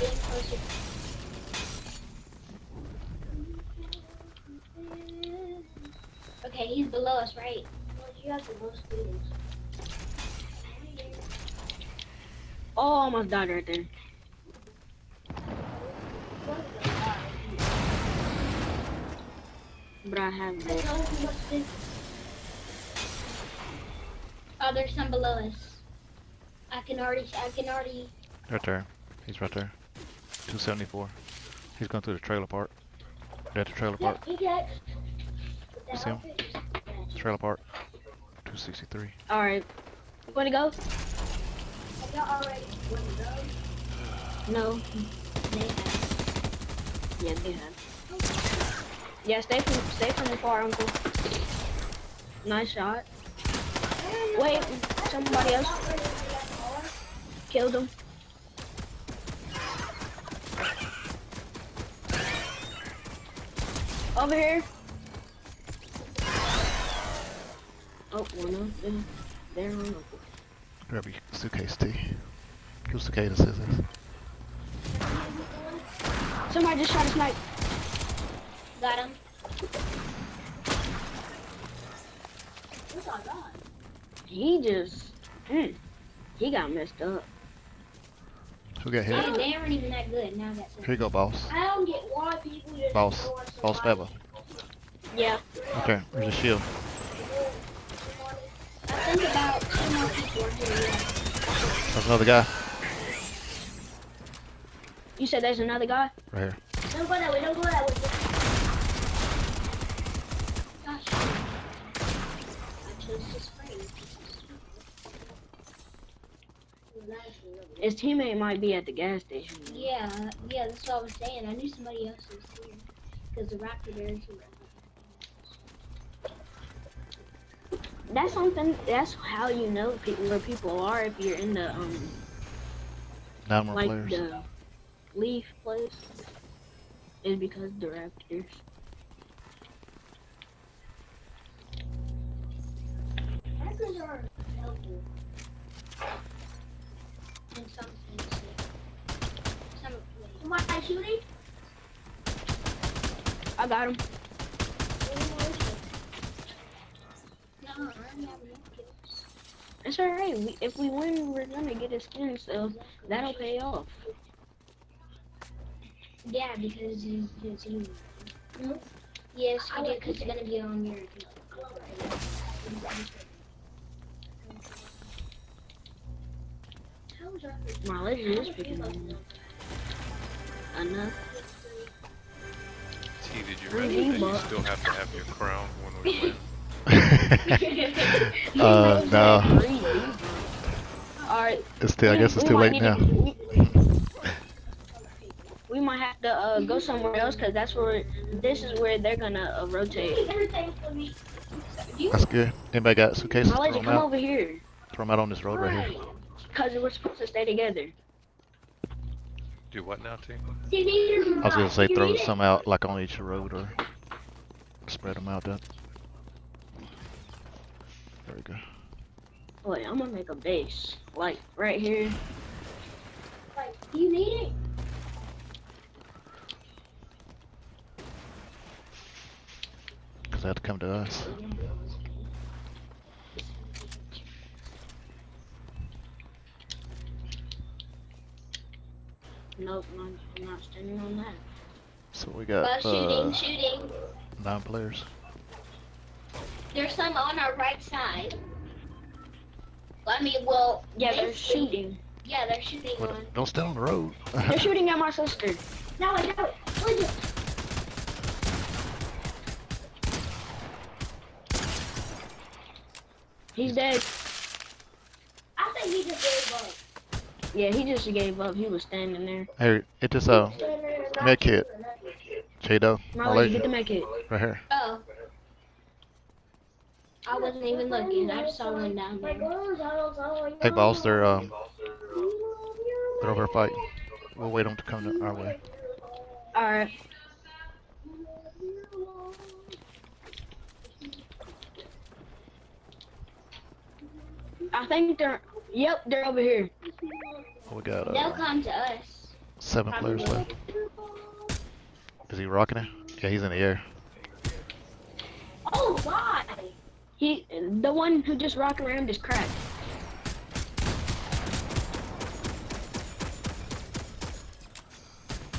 getting closer. Okay, he's below us, right? Well, you have the most buildings. Oh, almost died right there. But I have that. Oh, there's some below us. I can already, I can already. Right there. He's right there. 274. He's going through the trailer park. Yeah, the trailer park. Yep. You see him? Trailer park. 263. Alright. Wanna go? I got already. No. They have. Yeah, they have. Yeah, stay from stay from the far, Uncle. Nice shot. Wait, somebody else killed him. Over here. Oh, one of them. There, one of them. Grab your suitcase, T. Use the K to scissors. Somebody just shot a snipe. Got him. He just, mm, he got messed up. Who got hit? They weren't even that good. Now got Here you go, boss. I don't get why people just Boss. Boss. Beba. Yeah. Okay, there's a shield. I think about two more people are here. yeah. There's another guy. You said there's another guy? Right here. Don't go that way. Don't go that way. Gosh. I chose to spray. His teammate might be at the gas station. Yeah, yeah, that's what I was saying. I knew somebody else was here. Because the raptor bears were. That's something. That's how you know people where people are if you're in the um Nine more like players. the leaf place. Is because the raptors. Raptors shooting? I got him. No, I'm having no kills. It's alright. We, if we win, we're gonna get a skin, so that'll pay off. Yeah, because he's, he's human. Yes, you do, because it's gonna be on your. How was Raptors? My legend is picking up. Enough. T, did you Really, mention that you still have to have your crown when we win? uh, no. Alright. It's too, I guess it's too late now. to- we might have to uh, go somewhere else because that's where this is where they're gonna uh, rotate. Everything for me. That's good. Anybody got suitcases? My Throw legend, them come out. over here Throw them out on this road right here. because we're supposed to stay together. Do what now, T? I was gonna say throw some out like on each road or spread them out. Then. There we go. Wait, I'm gonna make a base like right here. Like, do you need it? Cause they had to come to us. Nope, I'm I'm not standing on that. So we Well, got shooting, uh, shooting. nine players. There's some on our right side. I mean, well, Yeah, they they're see- shooting. Yeah, they're shooting What- on. Don't stand on the road. They're shooting at my sister. No, I know it. Look He's dead. I think he just gave up. Yeah, he just gave up. He was standing there. hey, it just uh, med kit. Jado, My my lady, get the leg, med kit. right here. Oh. I wasn't even looking. I just saw one down there. Hey boss, they're um, they're over fighting. We'll wait them to come to our way. Alright. I think they're. Yep, they're over here. We got They'll uh, come to us. seven Probably players left. Is he rocking it? Yeah, he's in the air. Oh, why? He, the one who just rocked around is cracked.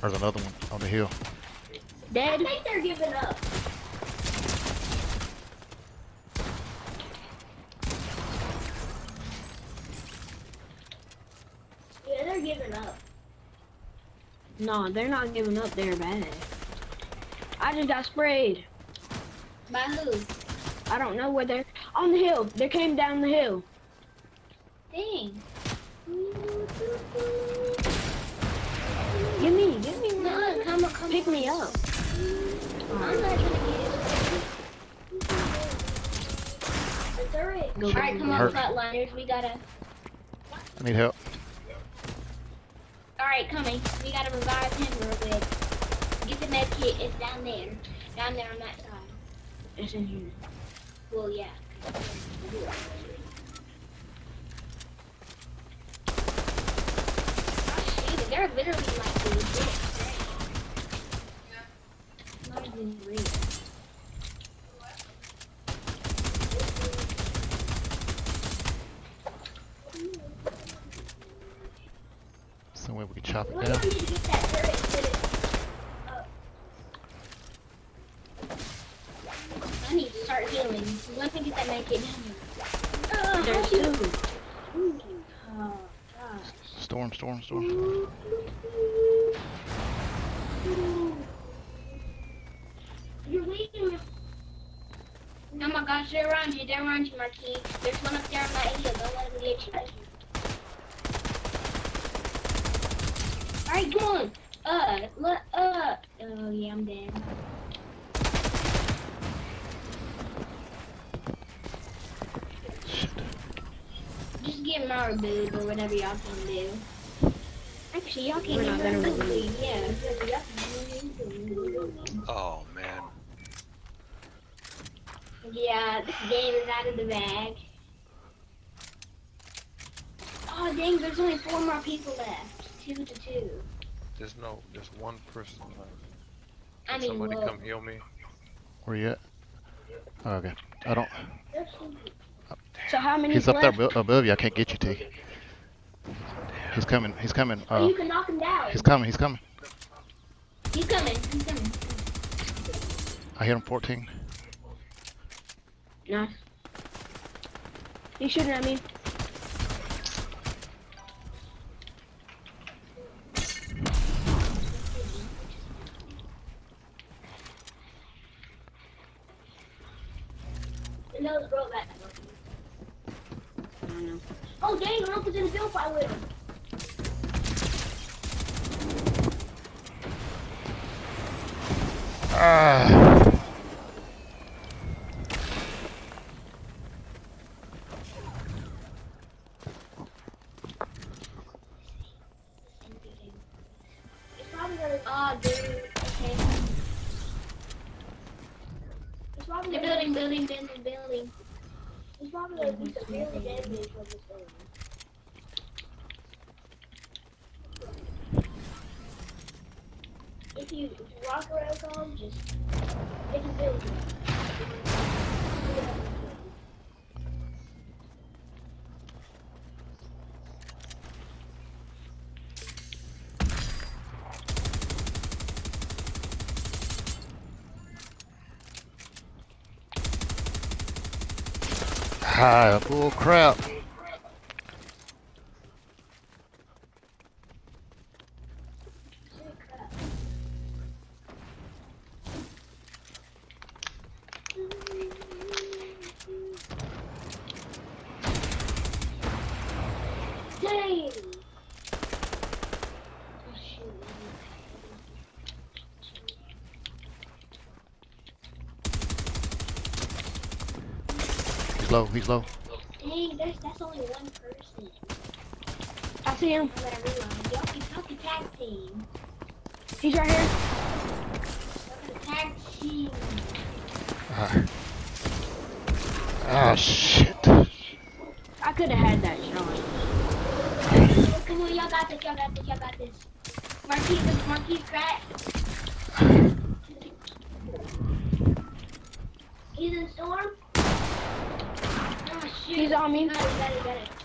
There's another one on the hill. Dead. I think they're giving up. Yeah, they're giving up. No, they're not giving up. They're bad. I just got sprayed. By who? I don't know where they're on the hill. They came down the hill. Dang. Give me, give me, No, come on, come pick me up. I'm not trying to get it. Alright. Come on, Hurt. flatliners. We gotta. I need help. Alright, coming. We gotta revive him real quick. Get the med kit. It's down there. Down there on that side. It's in here. Well, yeah. Oh, They're literally like legit. Not even real. Some way we can chop it What down. do I need to get that turret to put it up? I need to start healing. Let me get that med kit down here. Uh, There's help you. two. Oh, gosh. Storm, storm, storm. You're leaving. Oh my gosh, they're around you. They're around you, Marquis. There's one up there on that hill. Don't let them get you. Alright, come on. Uh, let, uh. Oh, yeah, I'm dead. Shit. Just get Marabooed or whatever y'all can do. Actually, y'all can't We're get not gonna Marabooed. Yeah, because y'all can do Oh man. Yeah, this game is out of the bag. Oh dang, there's only four more people left. Two to two. There's no there's one person left. I mean, somebody well, come heal me? Where you at? Oh, okay. I don't. So how many He's up there above you. I can't get you to. He's coming. He's coming. oh, Uh, you can knock him down. he's coming. He's coming. He's coming. He's coming. I hit him 14. Nice. He's shooting at me. The nose broke that. I don't know. Oh dang, Unc was in a build fight with ah. him. It's probably gonna. Oh, dude. Okay. They're building, building, building, building. It's probably building. If you, if you walk around calm, just they can build Ah, bull crap. Dang! Oh, shoot. He's low. He's low. Dang, there's, that's only one person. I see him. I gotta realize. Y'all can help the tag team. He's right here. The tag team. Ah. Ah, shit. I could have had that shot. Come on, y'all got this, y'all got this, y'all got this. Marquise, Marquise crack. He's in storm. Oh, shoot. He's on me. Got it, got it, got it.